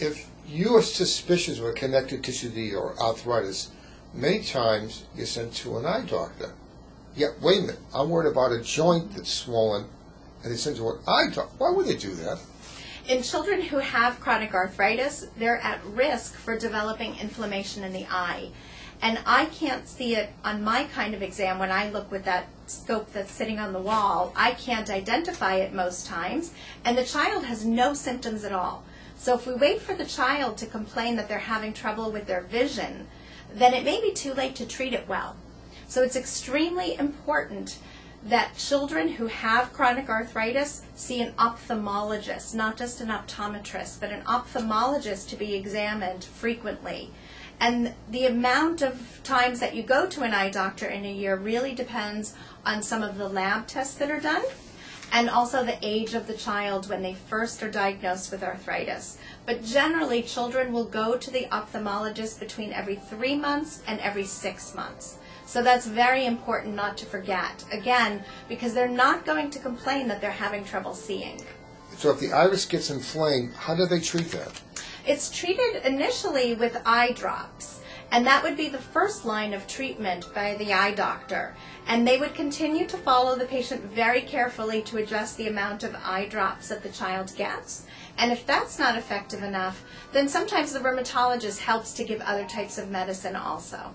if you are suspicious of a connective tissue disease or arthritis, many times you're sent to an eye doctor. Yeah, wait a minute, I'm worried about a joint that's swollen, and they send to an eye doctor. Why would they do that? In children who have chronic arthritis, they're at risk for developing inflammation in the eye. And I can't see it on my kind of exam when I look with that scope that's sitting on the wall. I can't identify it most times, and the child has no symptoms at all. So if we wait for the child to complain that they're having trouble with their vision, then it may be too late to treat it well. So it's extremely important that children who have chronic arthritis see an ophthalmologist, not just an optometrist, but an ophthalmologist to be examined frequently. And the amount of times that you go to an eye doctor in a year really depends on some of the lab tests that are done and also the age of the child when they first are diagnosed with arthritis. But generally, children will go to the ophthalmologist between every three months and every six months. So that's very important not to forget. Again, because they're not going to complain that they're having trouble seeing. So if the iris gets inflamed, how do they treat that? It's treated initially with eye drops, and that would be the first line of treatment by the eye doctor. And they would continue to follow the patient very carefully to adjust the amount of eye drops that the child gets. And if that's not effective enough, then sometimes the rheumatologist helps to give other types of medicine also.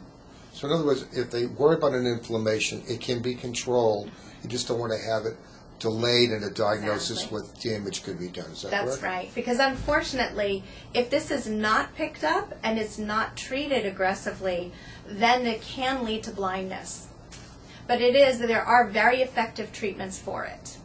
So in other words, if they worry about an inflammation, it can be controlled. You just don't want to have it delayed in a diagnosis Exactly. with damage could be done. Is that That's correct? right. Because unfortunately, if this is not picked up and it's not treated aggressively, then it can lead to blindness. But it is, that there are very effective treatments for it.